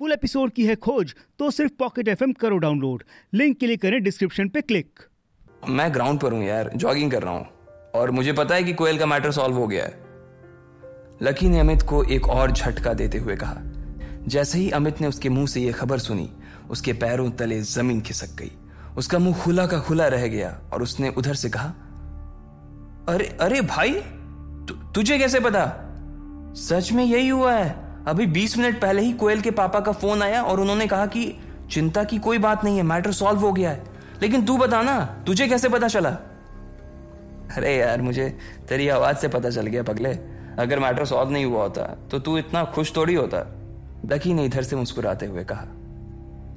Full episode की है खोज तो सिर्फ़ पॉकेट एफएम करो डाउनलोड। लिंक के लिए करें डिस्क्रिप्शन पे क्लिक। मैं ग्राउंड पर हूँ यार जॉगिंग कर रहा हूँ। और मुझे पता है कि कोयल का मैटर सॉल्व हो गया है। लकी ने अमित को एक और झटका देते हुए कहा। जैसे ही अमित ने उसके मुँह से यह खबर सुनी उसके पैरों तले ज़मीन खिसक गई। उसका मुँह खुला का खुला रह गया और उसने उधर से कहा अरे अरे भाई तु, तुझे कैसे पता? सच में यही हुआ है? अभी 20 मिनट पहले ही कोयल के पापा का फ़ोन आया और उन्होंने कहा कि चिंता की कोई बात नहीं है, मैटर सॉल्व हो गया है। लेकिन तू बता ना, तुझे कैसे पता चला? अरे यार, मुझे तेरी आवाज़ से पता चल गया पगले। अगर मैटर सॉल्व नहीं हुआ होता तो तू इतना खुश थोड़ी होता। लकी ने इधर से मुस्कुराते हुए कहा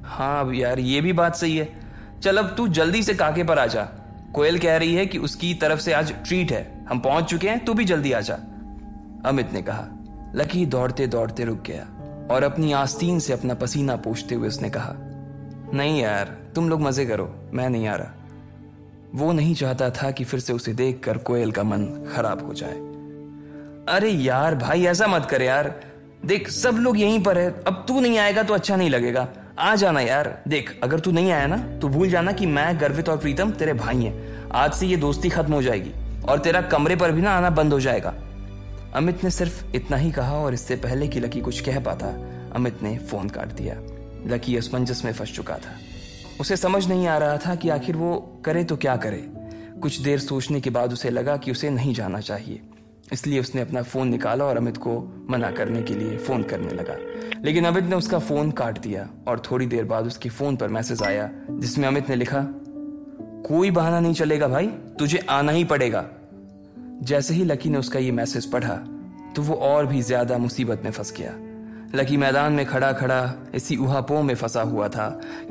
हाँ अब यार, ये भी बात सही है। चल, अब तू जल्दी से काके पर आ जा। कोयल कह रही है कि उसकी तरफ़ से आज ट्रीट है। हम पहुँच चुके हैं, तू भी जल्दी आ जा। अमित ने कहा लकी दौड़ते दौड़ते रुक गया और अपनी आस्तीन से अपना पसीना पोछते हुए उसने कहा, नहीं यार, तुम लोग मज़े करो, मैं नहीं आ रहा। वो नहीं चाहता था कि फिर से उसे देखकर कोयल का मन खराब हो जाए। अरे यार भाई, ऐसा मत कर यार। देख, सब लोग यहीं पर है। अब तू नहीं आएगा तो अच्छा नहीं लगेगा। आ जाना यार। देख, अगर तू नहीं आया ना तो भूल जाना कि मैं, गर्वित और प्रीतम तेरे भाई हैं। आज से ये दोस्ती खत्म हो जाएगी और तेरा कमरे पर भी ना आना बंद हो जाएगा। अमित ने सिर्फ़ इतना ही कहा और इससे पहले कि लकी कुछ कह पाता, अमित ने फ़ोन काट दिया। लकी असमंजस में फंस चुका था। उसे समझ नहीं आ रहा था कि आखिर वो करे तो क्या करे। कुछ देर सोचने के बाद उसे लगा कि उसे नहीं जाना चाहिए। इसलिए उसने अपना फ़ोन निकाला और अमित को मना करने के लिए फ़ोन करने लगा। लेकिन अमित ने उसका फ़ोन काट दिया और थोड़ी देर बाद उसके फ़ोन पर मैसेज आया, जिसमें अमित ने लिखा, कोई बहाना नहीं चलेगा भाई, तुझे आना ही पड़ेगा। जैसे ही लकी ने उसका ये मैसेज पढ़ा तो वो और भी ज़्यादा मुसीबत में फंस गया। लकी मैदान में खड़ा खड़ा इसी उहापों में फंसा हुआ था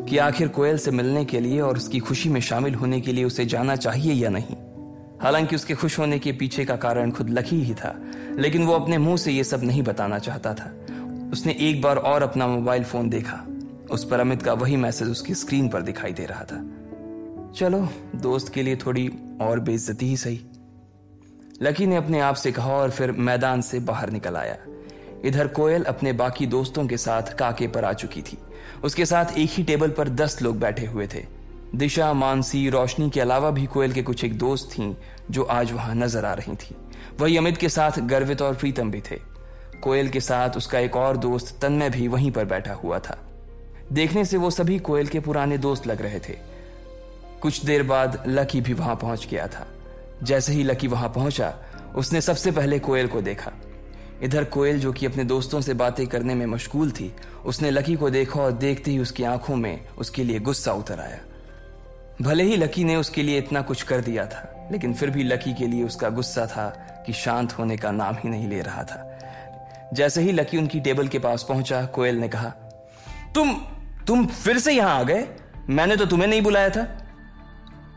कि आखिर कोयल से मिलने के लिए और उसकी खुशी में शामिल होने के लिए उसे जाना चाहिए या नहीं। हालाँकि उसके खुश होने के पीछे का कारण खुद लकी ही था, लेकिन वो अपने मुँह से ये सब नहीं बताना चाहता था। उसने एक बार और अपना मोबाइल फ़ोन देखा। उस पर अमित का वही मैसेज उसकी स्क्रीन पर दिखाई दे रहा था। चलो, दोस्त के लिए थोड़ी और बेइज्जती ही सही। लकी ने अपने आप से कहा और फिर मैदान से बाहर निकल आया। इधर कोयल अपने बाकी दोस्तों के साथ काके पर आ चुकी थी। उसके साथ एक ही टेबल पर दस लोग बैठे हुए थे। दिशा, मानसी, रोशनी के अलावा भी कोयल के कुछ एक दोस्त थीं, जो आज वहाँ नज़र आ रही थी। वही अमित के साथ गर्वित और प्रीतम भी थे। कोयल के साथ उसका एक और दोस्त तन्मय भी वहीं पर बैठा हुआ था। देखने से वो सभी कोयल के पुराने दोस्त लग रहे थे। कुछ देर बाद लकी भी वहाँ पहुँच गया था। जैसे ही लकी वहाँ पहुँचा, उसने सबसे पहले कोयल को देखा। इधर कोयल, जो कि अपने दोस्तों से बातें करने में मशगूल थी, उसने लकी को देखा और देखते ही उसकी आँखों में उसके लिए गुस्सा उतर आया। भले ही लकी ने उसके लिए इतना कुछ कर दिया था, लेकिन फिर भी लकी के लिए उसका गुस्सा था कि शांत होने का नाम ही नहीं ले रहा था। जैसे ही लकी उनकी टेबल के पास पहुँचा, कोयल ने कहा, तुम तुम फिर से यहाँ आ गए? मैंने तो तुम्हें नहीं बुलाया था।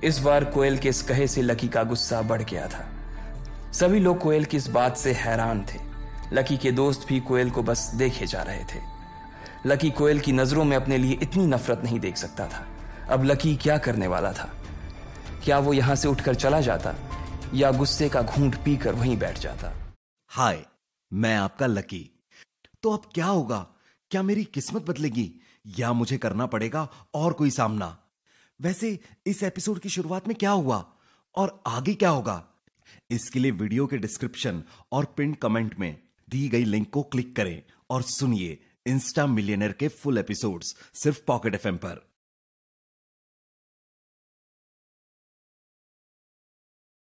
इस बार कोयल के इस कहे से लकी का गुस्सा बढ़ गया था। सभी लोग कोयल की इस बात से हैरान थे। लकी के दोस्त भी कोयल को बस देखे जा रहे थे। लकी कोयल की नज़रों में अपने लिए इतनी नफरत नहीं देख सकता था। अब लकी क्या करने वाला था? क्या वो यहाँ से उठकर चला जाता? या गुस्से का घूंट पीकर वहीं बैठ जाता? हाय, मैं आपका लकी। तो अब क्या होगा? क्या मेरी किस्मत बदलेगी? या मुझे करना पड़ेगा और कोई सामना? वैसे इस एपिसोड की शुरुआत में क्या हुआ? और आगे क्या होगा? इसके लिए वीडियो के डिस्क्रिप्शन और पिन कमेंट में दी गई लिंक को क्लिक करें और सुनिए इंस्टा मिलियनर के फुल एपिसोड्स सिर्फ़ पॉकेट एफएम पर।